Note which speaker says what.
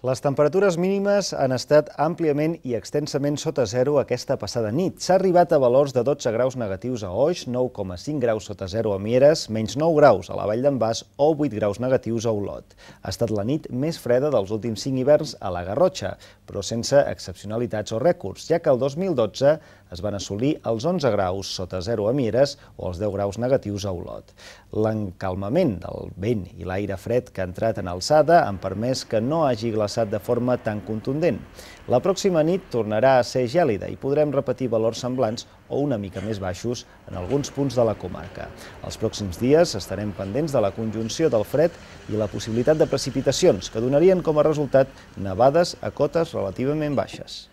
Speaker 1: Les temperatures mínimes han estat àmpliament i extensament sota zero aquesta passada nit. S'ha arribat a valors de 12 graus negatius a Oix, 9,5 graus sota zero a Mieres, menys 9 graus a la Vall d'en Bas o 8 graus negatius a Olot. Ha estat la nit més freda dels últims 5 hiverns a la Garrotxa, però sense excepcionalitats o rècords, ja que el 2012 es van assolir els 11 graus sota zero a Mieres o els 10 graus negatius a Olot. L'encalmament del vent i l'aire fred que ha entrat en alçada han permès que no hagi glaçat glaçat de forma tan contundent. La pròxima nit tornarà a ser gèlida i podrem repetir valors semblants o una mica més baixos en alguns punts de la comarca. Els pròxims dies estarem pendents de la conjunció del fred i la possibilitat de precipitacions, que donarien com a resultat nevades a cotes relativament baixes.